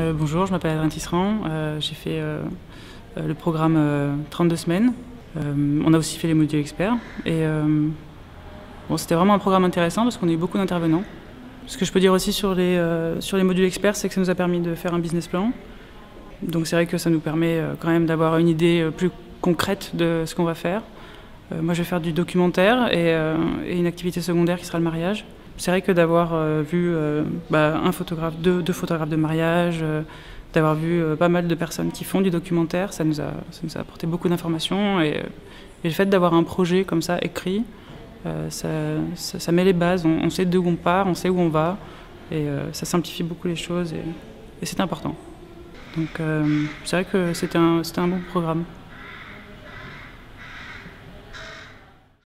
Euh, bonjour, je m'appelle Adrien Tisserand. Euh, j'ai fait euh, le programme 32 semaines. on a aussi fait les modules experts. Et c'était vraiment un programme intéressant parce qu'on a eu beaucoup d'intervenants. Ce que je peux dire aussi sur les, sur les modules experts, c'est que ça nous a permis de faire un business plan. Donc c'est vrai que ça nous permet quand même d'avoir une idée plus concrète de ce qu'on va faire. moi, je vais faire du documentaire et une activité secondaire qui sera le mariage. C'est vrai que d'avoir euh, vu euh, bah, un photographe, deux, photographes de mariage, euh, d'avoir vu pas mal de personnes qui font du documentaire, ça nous a, apporté beaucoup d'informations. Et, le fait d'avoir un projet comme ça écrit, ça, met les bases, on, sait d'où on part, on sait où on va, et ça simplifie beaucoup les choses, et, c'est important. Donc c'est vrai que c'était un bon programme.